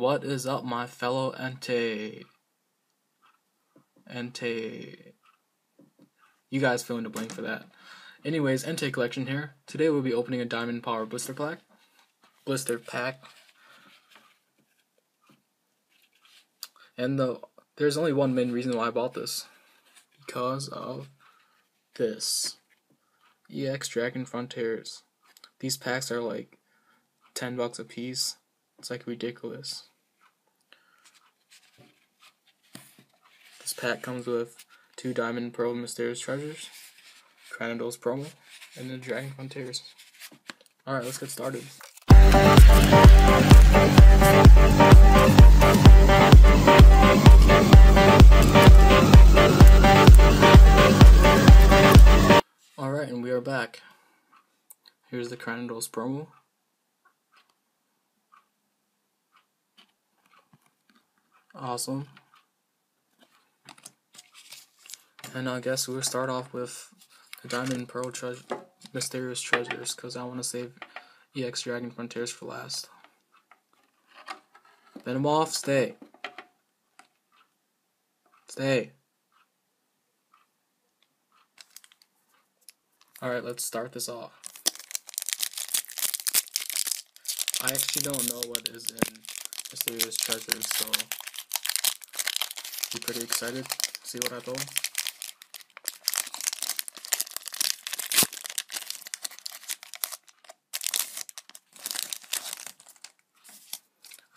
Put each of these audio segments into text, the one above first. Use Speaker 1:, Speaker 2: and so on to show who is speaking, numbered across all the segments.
Speaker 1: What is up, my fellow Entei? Entei. You guys fill in the blank for that. Anyways, Entei collection here. Today we'll be opening a Diamond Pearl blister pack. Blister pack. And the there's only one main reason why I bought this. Because of this. EX Dragon Frontiers. These packs are like 10 bucks a piece. It's like ridiculous. This pack comes with two Diamond Pearl Mysterious Treasures, Cranidos promo, and the Dragon Frontiers. Alright, let's get started. Alright, and we are back. Here's the Cranidos promo. Awesome. And I guess we'll start off with the Diamond Pearl treasure, Mysterious Treasures, because I want to save EX Dragon Frontiers for last. Venomoth, stay. Stay. Alright, let's start this off. I actually don't know what is in Mysterious Treasures, so be pretty excited see what I pull.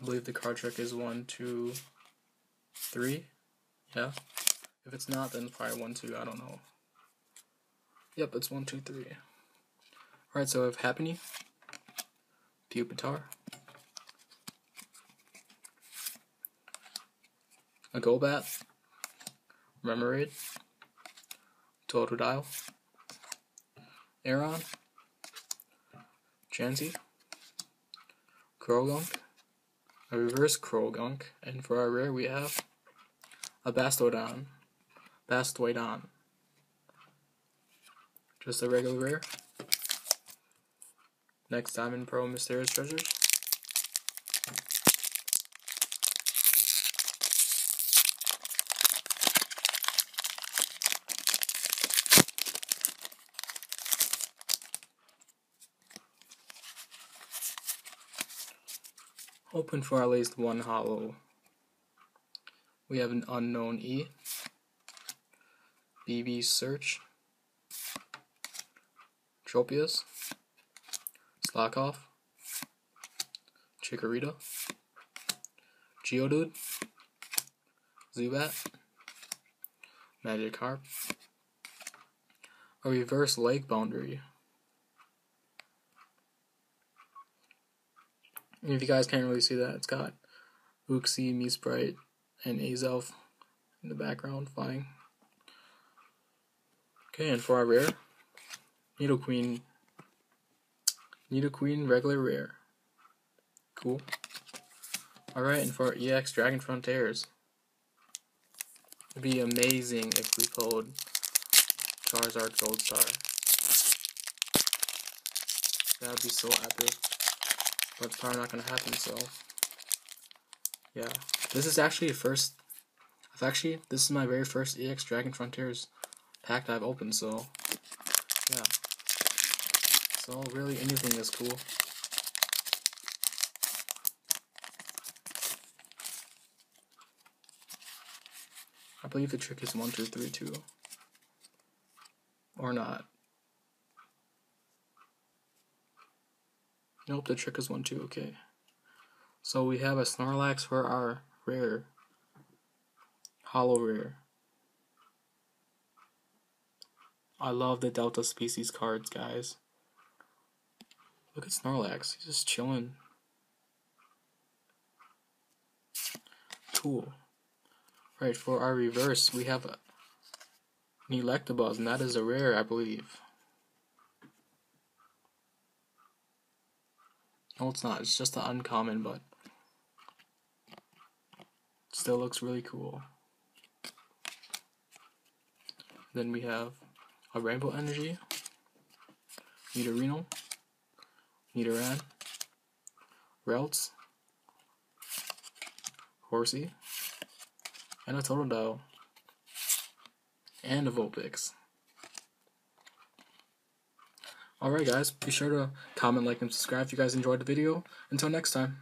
Speaker 1: I believe the card trick is one, two, three. Yeah. If it's not, then probably one, two. I don't know. Yep, it's one, two, three. Alright, so I have Happiny, Pupitar, a Golbat, Remoraid, Totodile, Aron, Chansey, Croagunk, a reverse Croagunk, and for our rare we have a Bastodon, Bastiodon. Just a regular rare. Next Diamond Pearl Mysterious Treasures. Open for at least one holo. We have an Unown E. Bebe's Search. Tropius. Slakoth. Chikorita. Geodude. Zubat. Magikarp. A reverse lake boundary. If you guys can't really see that, it's got Uxie, Mesprit, and Azelf in the background flying. Okay, and for our rare, Nidoqueen. Nidoqueen regular rare. Cool. Alright, and for EX Dragon Frontiers. It'd be amazing if we pulled Charizard Gold Star. That would be so epic but it's probably not to happen, so, yeah. This is actually the first, I've actually, this is my very first EX Dragon Frontiers pack that I've opened, so, yeah. So, really, anything is cool. I believe the trick is 1, 2, 3, 2. Or not. Nope, the trick is one too, okay. So we have a Snorlax for our rare. Holo rare. I love the Delta species cards, guys. Look at Snorlax, he's just chilling. Cool. Right, for our reverse, we have a, an Electabuzz, and that is a rare, I believe. No, it's not. It's just an uncommon, but still looks really cool. Then we have a Rainbow Energy, Nidorino, Nidoran, Ralts, Horsea, and a Totodile, and a Vulpix. Alright guys, be sure to comment, like, and subscribe if you guys enjoyed the video. Until next time.